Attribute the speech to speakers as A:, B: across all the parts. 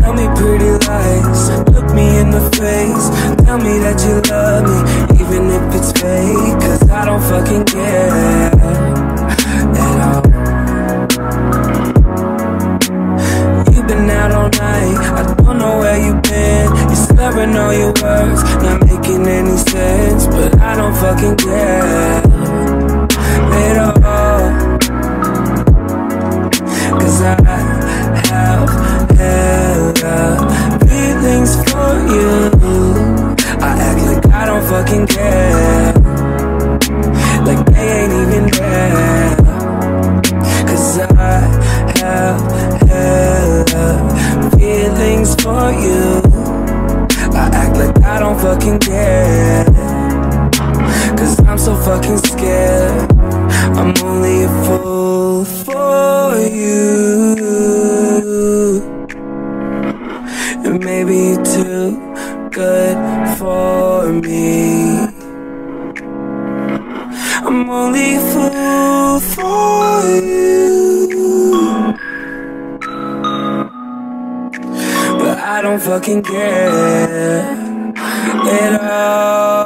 A: Tell me pretty lies, look me in the face. Tell me that you love me, even if it's I don't fucking care at all. You've been out all night, I don't know where you've been. You're all your words, not making any sense But I don't fucking care at you. And maybe you're too good for me. I'm only a fool for you. But I don't fucking care at all.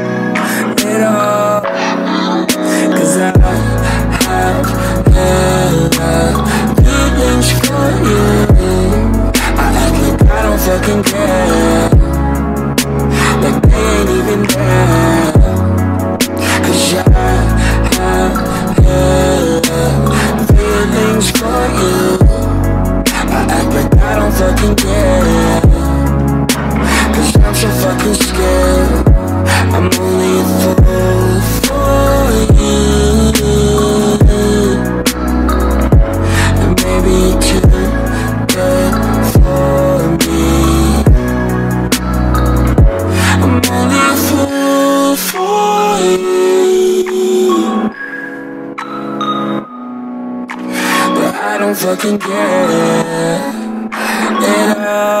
A: fucking care. Cause I'm so fucking scared. I'm only a fool for you. And maybe you're too good for me. I'm only a fool for you. But I don't fucking care at all.